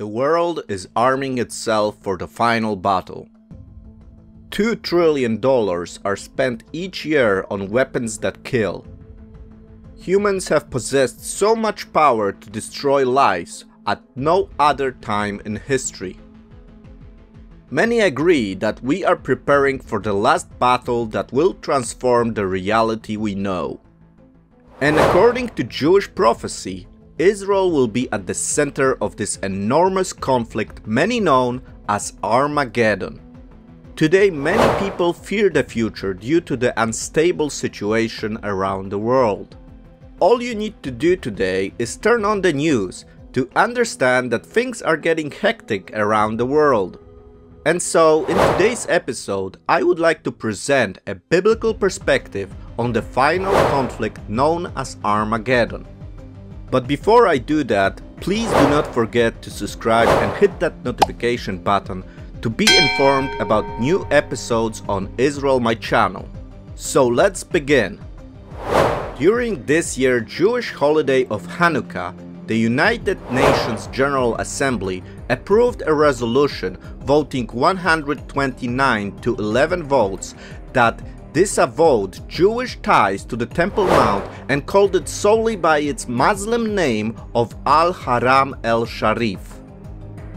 The world is arming itself for the final battle. $2 trillion are spent each year on weapons that kill. Humans have possessed so much power to destroy lives at no other time in history. Many agree that we are preparing for the last battle that will transform the reality we know. And according to Jewish prophecy, Israel will be at the center of this enormous conflict many known as Armageddon. Today many people fear the future due to the unstable situation around the world. All you need to do today is turn on the news to understand that things are getting hectic around the world. And so, in today's episode, I would like to present a biblical perspective on the final conflict known as Armageddon. But before I do that, please do not forget to subscribe and hit that notification button to be informed about new episodes on Israel My channel. So let's begin. During this year's Jewish holiday of Hanukkah, the United Nations General Assembly approved a resolution voting 129 to 11 votes that disavowed Jewish ties to the Temple Mount and called it solely by its Muslim name of Al-Haram el-Sharif.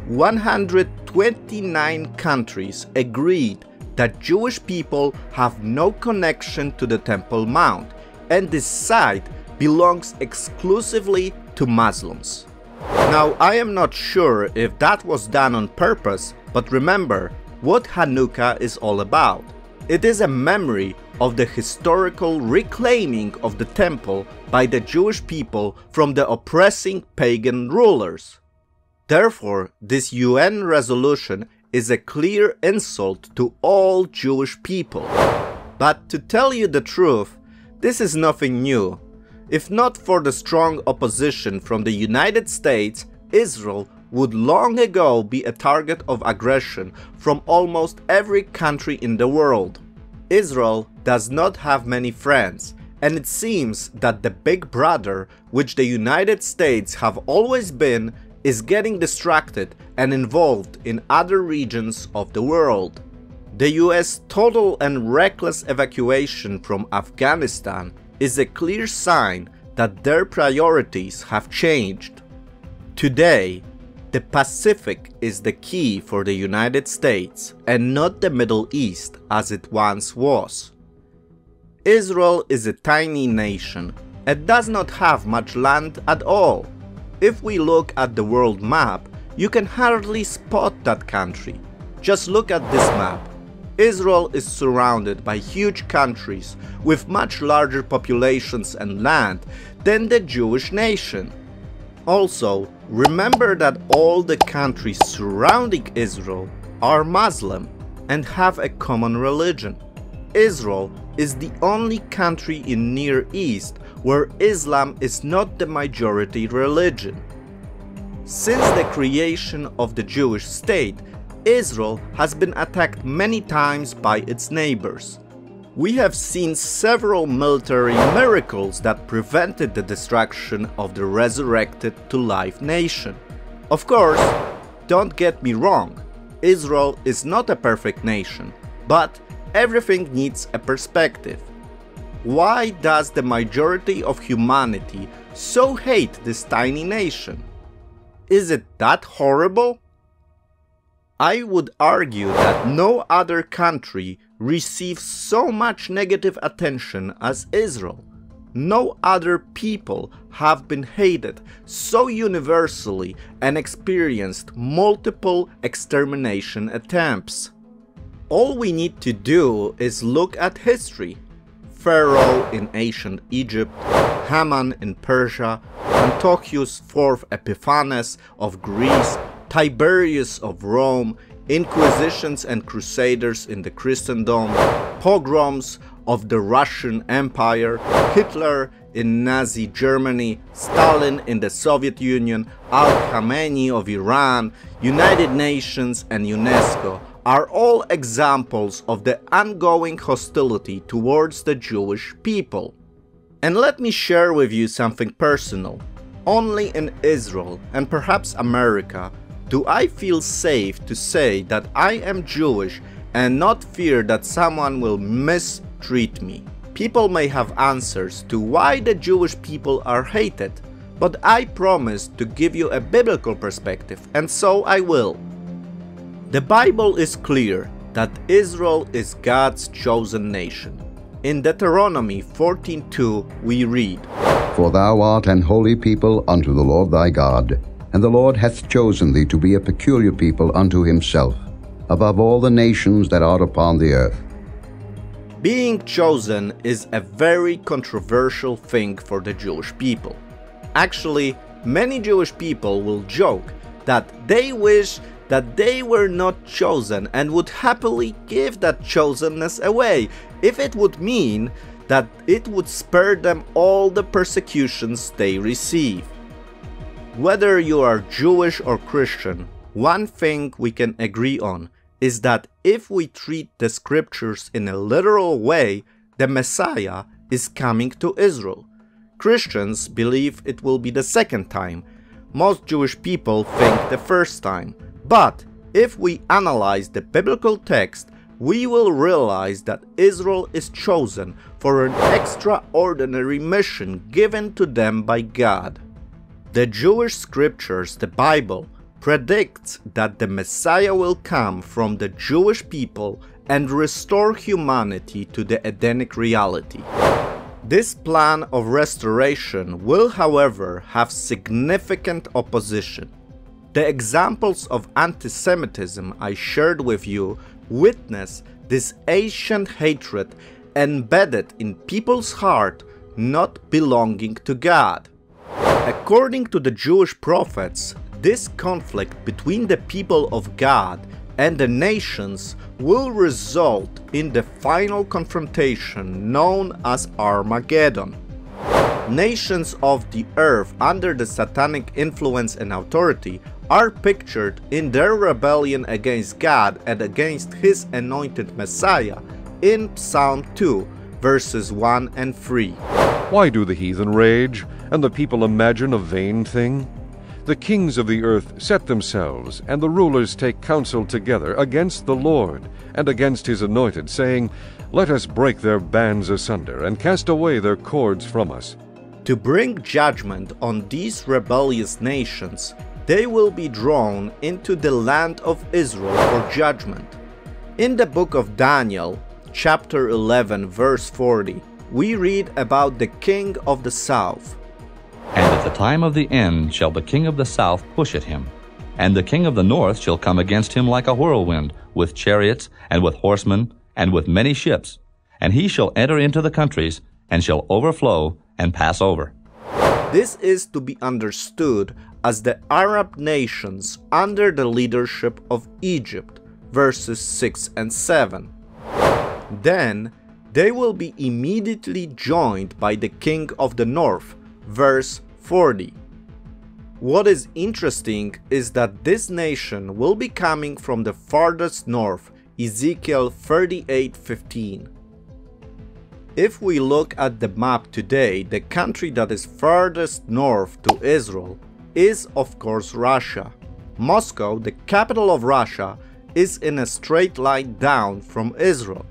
129 countries agreed that Jewish people have no connection to the Temple Mount and this site belongs exclusively to Muslims. Now I am not sure if that was done on purpose, but remember what Hanukkah is all about. It is a memory of the historical reclaiming of the temple by the Jewish people from the oppressing pagan rulers. Therefore, this UN resolution is a clear insult to all Jewish people. But to tell you the truth, this is nothing new. If not for the strong opposition from the United States, Israel would long ago be a target of aggression from almost every country in the world. Israel does not have many friends, and it seems that the big brother, which the United States have always been, is getting distracted and involved in other regions of the world. The US total and reckless evacuation from Afghanistan is a clear sign that their priorities have changed. Today, the Pacific is the key for the United States and not the Middle East as it once was. Israel is a tiny nation and does not have much land at all. If we look at the world map, you can hardly spot that country. Just look at this map. Israel is surrounded by huge countries with much larger populations and land than the Jewish nation. Also, remember that all the countries surrounding Israel are Muslim and have a common religion. Israel is the only country in Near East where Islam is not the majority religion. Since the creation of the Jewish state, Israel has been attacked many times by its neighbors. We have seen several military miracles that prevented the destruction of the resurrected to life nation. Of course, don't get me wrong, Israel is not a perfect nation, but everything needs a perspective. Why does the majority of humanity so hate this tiny nation? Is it that horrible? I would argue that no other country receives so much negative attention as Israel. No other people have been hated so universally and experienced multiple extermination attempts. All we need to do is look at history. Pharaoh in ancient Egypt, Haman in Persia, Antiochus IV Epiphanes of Greece, Tiberius of Rome, inquisitions and crusaders in the Christendom, pogroms of the Russian Empire, Hitler in Nazi Germany, Stalin in the Soviet Union, Al-Khamenei of Iran, United Nations and UNESCO are all examples of the ongoing hostility towards the Jewish people. And let me share with you something personal. Only in Israel and perhaps America do I feel safe to say that I am Jewish and not fear that someone will mistreat me? People may have answers to why the Jewish people are hated, but I promise to give you a biblical perspective, and so I will. The Bible is clear that Israel is God's chosen nation. In Deuteronomy 14:2 we read, For thou art an holy people unto the Lord thy God, and the Lord hath chosen thee to be a peculiar people unto himself, above all the nations that are upon the earth. Being chosen is a very controversial thing for the Jewish people. Actually, many Jewish people will joke that they wish that they were not chosen and would happily give that chosenness away if it would mean that it would spare them all the persecutions they receive. Whether you are Jewish or Christian, one thing we can agree on is that if we treat the scriptures in a literal way, the Messiah is coming to Israel. Christians believe it will be the second time. Most Jewish people think the first time. But if we analyze the biblical text, we will realize that Israel is chosen for an extraordinary mission given to them by God. The Jewish scriptures, the Bible, predicts that the Messiah will come from the Jewish people and restore humanity to the Edenic reality. This plan of restoration will, however, have significant opposition. The examples of anti-Semitism I shared with you witness this ancient hatred embedded in people's heart not belonging to God. According to the Jewish prophets, this conflict between the people of God and the nations will result in the final confrontation known as Armageddon. Nations of the earth under the satanic influence and authority are pictured in their rebellion against God and against His anointed Messiah in Psalm 2, verses 1 and 3. Why do the heathen rage, and the people imagine a vain thing? The kings of the earth set themselves, and the rulers take counsel together against the Lord and against his anointed, saying, Let us break their bands asunder, and cast away their cords from us. To bring judgment on these rebellious nations, they will be drawn into the land of Israel for judgment. In the book of Daniel, chapter 11, verse 40, we read about the king of the south and at the time of the end shall the king of the south push at him. And the king of the north shall come against him like a whirlwind, with chariots, and with horsemen, and with many ships. And he shall enter into the countries, and shall overflow and pass over. This is to be understood as the Arab nations under the leadership of Egypt, verses 6 and 7. Then they will be immediately joined by the king of the north, verse 40. What is interesting is that this nation will be coming from the farthest north, Ezekiel 38:15. If we look at the map today, the country that is farthest north to Israel is of course Russia. Moscow, the capital of Russia, is in a straight line down from Israel.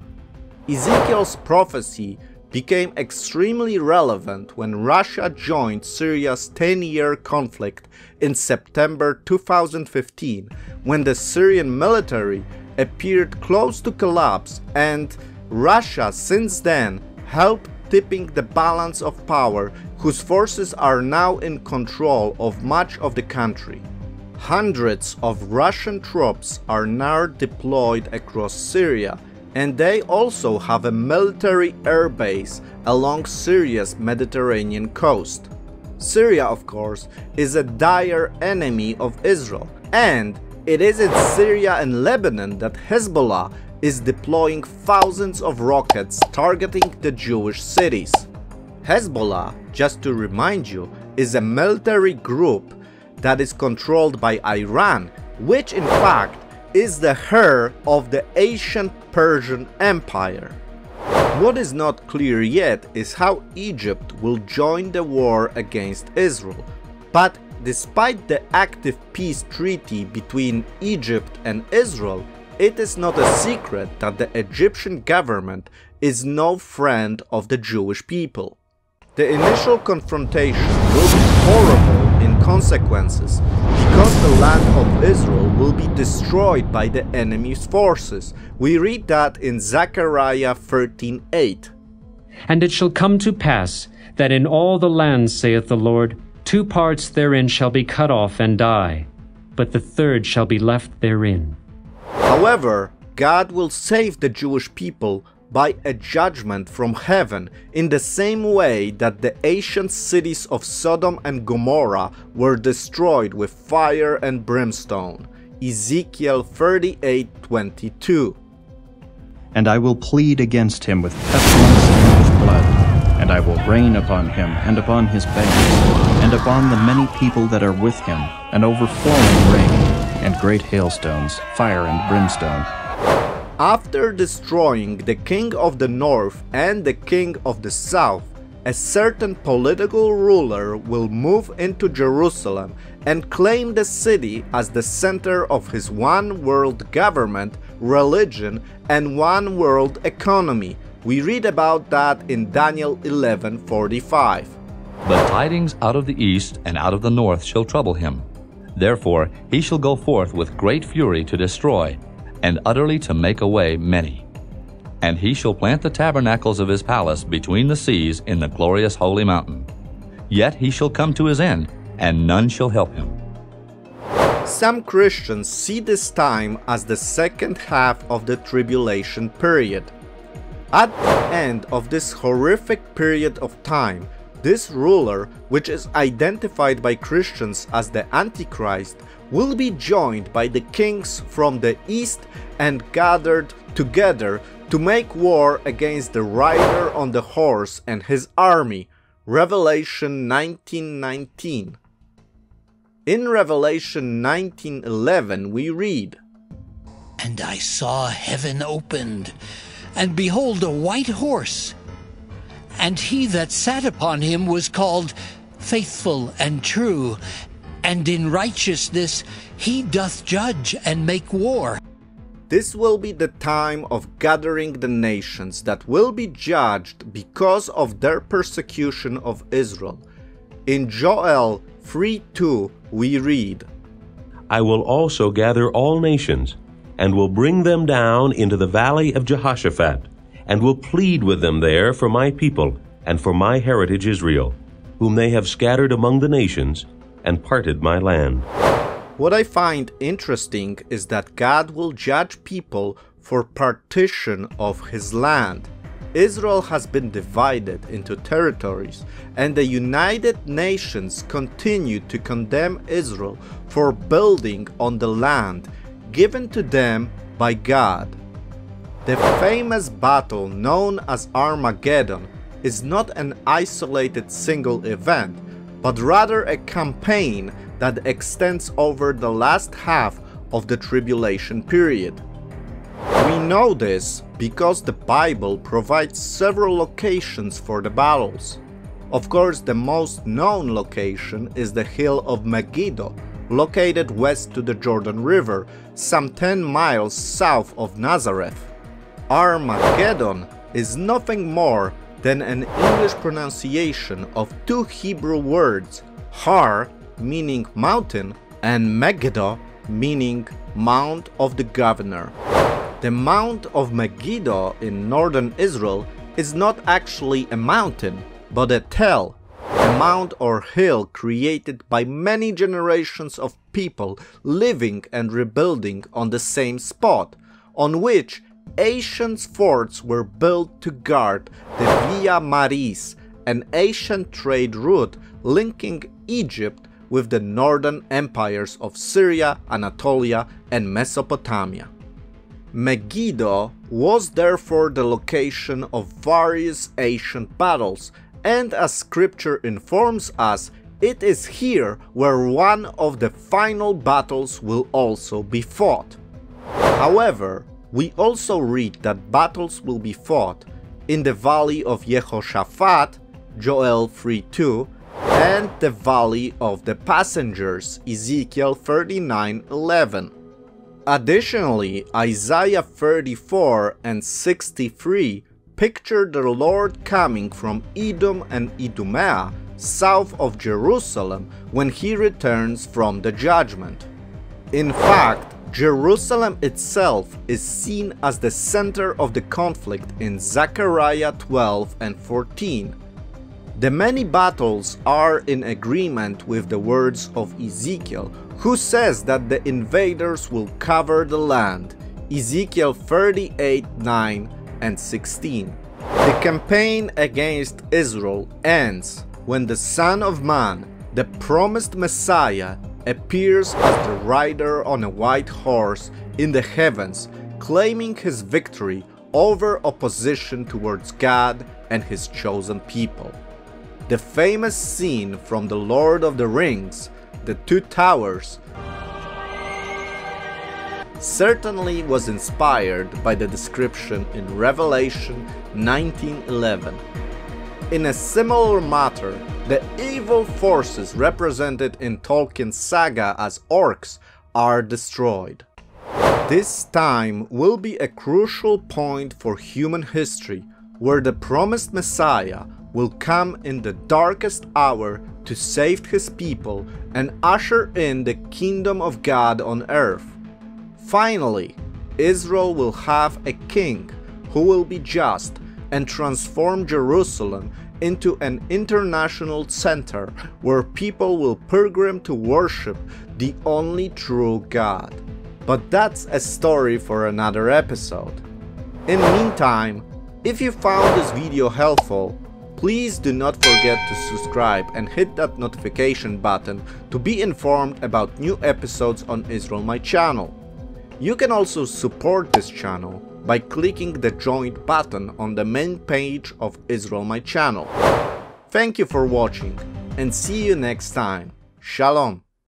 Ezekiel's prophecy became extremely relevant when Russia joined Syria's 10-year conflict in September 2015 when the Syrian military appeared close to collapse and Russia since then helped tipping the balance of power whose forces are now in control of much of the country. Hundreds of Russian troops are now deployed across Syria and they also have a military airbase along Syria's Mediterranean coast. Syria, of course, is a dire enemy of Israel, and it is in Syria and Lebanon that Hezbollah is deploying thousands of rockets targeting the Jewish cities. Hezbollah, just to remind you, is a military group that is controlled by Iran, which in fact is the heir of the ancient Persian Empire. What is not clear yet is how Egypt will join the war against Israel, but despite the active peace treaty between Egypt and Israel, it is not a secret that the Egyptian government is no friend of the Jewish people. The initial confrontation will be horrible consequences because the land of Israel will be destroyed by the enemy's forces. We read that in Zechariah 13:8. And it shall come to pass that in all the land, saith the Lord, two parts therein shall be cut off and die, but the third shall be left therein. However, God will save the Jewish people by a judgment from heaven in the same way that the ancient cities of Sodom and Gomorrah were destroyed with fire and brimstone. Ezekiel 38:22. And I will plead against him with pestilence and with blood, and I will rain upon him and upon his bands, and upon the many people that are with him, an overflowing rain, and great hailstones, fire and brimstone. After destroying the king of the north and the king of the south, a certain political ruler will move into Jerusalem and claim the city as the center of his one world government, religion, and one world economy. We read about that in Daniel 11:45. But tidings out of the east and out of the north shall trouble him. Therefore he shall go forth with great fury to destroy, and utterly to make away many. And he shall plant the tabernacles of his palace between the seas in the glorious holy mountain. Yet he shall come to his end, and none shall help him. Some Christians see this time as the second half of the tribulation period. At the end of this horrific period of time, this ruler, which is identified by Christians as the Antichrist, will be joined by the kings from the east and gathered together to make war against the rider on the horse and his army. Revelation 19:19. In Revelation 19:11 we read, And I saw heaven opened, and behold a white horse, and he that sat upon him was called Faithful and True, and in righteousness he doth judge and make war. This will be the time of gathering the nations that will be judged because of their persecution of Israel. In Joel 3:2 we read, I will also gather all nations, and will bring them down into the valley of Jehoshaphat, and will plead with them there for my people, and for my heritage Israel, whom they have scattered among the nations, and parted my land. What I find interesting is that God will judge people for partition of his land. Israel has been divided into territories, and the United Nations continue to condemn Israel for building on the land given to them by God. The famous battle known as Armageddon is not an isolated single event, but rather a campaign that extends over the last half of the tribulation period. We know this because the Bible provides several locations for the battles. Of course, the most known location is the hill of Megiddo, located west to the Jordan River, some 10 miles south of Nazareth. Armageddon is nothing more than an English pronunciation of two Hebrew words, Har, meaning mountain, and Megiddo, meaning Mount of the Governor. The Mount of Megiddo in northern Israel is not actually a mountain, but a tell, a mount or hill created by many generations of people living and rebuilding on the same spot, on which ancient forts were built to guard the Via Maris, an ancient trade route linking Egypt with the northern empires of Syria, Anatolia, and Mesopotamia. Megiddo was therefore the location of various ancient battles, and as scripture informs us, it is here where one of the final battles will also be fought. However, we also read that battles will be fought in the valley of Jehoshaphat, Joel 3:2, and the Valley of the Passengers, Ezekiel 39:11. Additionally, Isaiah 34 and 63 picture the Lord coming from Edom and Idumea, south of Jerusalem, when he returns from the judgment. In fact, Jerusalem itself is seen as the center of the conflict in Zechariah 12 and 14. The many battles are in agreement with the words of Ezekiel, who says that the invaders will cover the land. Ezekiel 38 9 and 16. The campaign against Israel ends when the Son of Man, the promised Messiah, appears as the rider on a white horse in the heavens, claiming his victory over opposition towards God and his chosen people. The famous scene from The Lord of the Rings, The Two Towers, certainly was inspired by the description in Revelation 1911. In a similar matter, the evil forces represented in Tolkien's saga as orcs are destroyed. This time will be a crucial point for human history, where the promised Messiah will come in the darkest hour to save his people and usher in the kingdom of God on earth. Finally, Israel will have a king who will be just and transform Jerusalem into an international center where people will pilgrim to worship the only true God. But that's a story for another episode. In the meantime, if you found this video helpful, please do not forget to subscribe and hit that notification button to be informed about new episodes on Israel My Channel. You can also support this channel by clicking the join button on the main page of Israel My Channel. Thank you for watching and see you next time. Shalom.